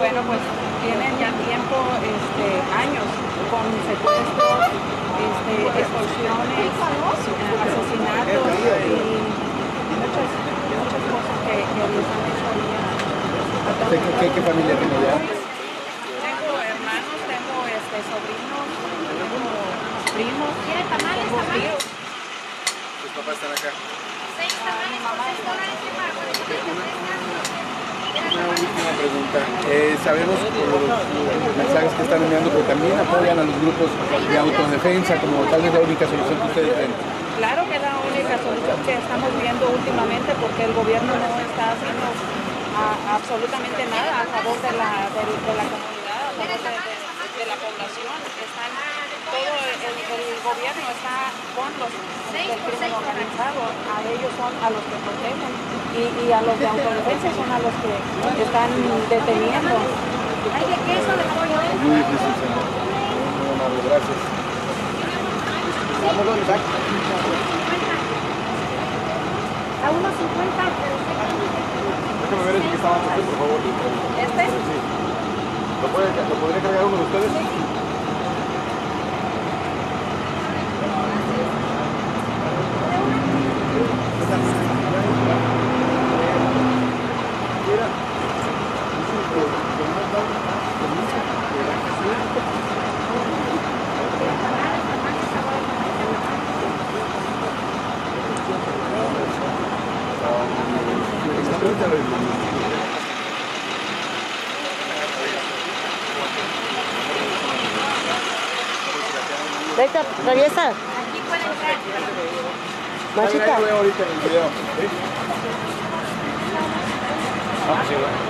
bueno, pues tienen ya tiempo, este, años con secuestros, este, extorsiones, asesinatos y muchas, muchas cosas que, que les han hecho ¿Qué, qué, qué familia tiene ya? Tengo hermanos, tengo este, sobrinos, tengo primos, tengo tíos. ¿Tus papás están acá? Sí, están acá. Una última pregunta. Eh, sabemos por los, los mensajes que están enviando que también apoyan a los grupos de autodefensa como tal vez la única solución que ustedes ven. Claro que es la única solución que estamos viendo últimamente porque el gobierno no está haciendo a- absolutamente nada a favor de la, de, de la comunidad, a favor de, de- de la población. Están, todo el, el gobierno está con los del crimen organizado, a ellos son a los que protegen y, y a los de autodefensa son a los que están deteniendo. Ay, de queso de pollo. Muy difícil, señor. Muy amable, gracias. A unos 50. Déjame ver ese que estaba antes, por favor. ¿Este? ¿Lo, puede, ¿Lo podría cargar uno de ustedes? Vete, atraviesa. Aquí puede entrar. Machita. Ahorita en el video. Gracias.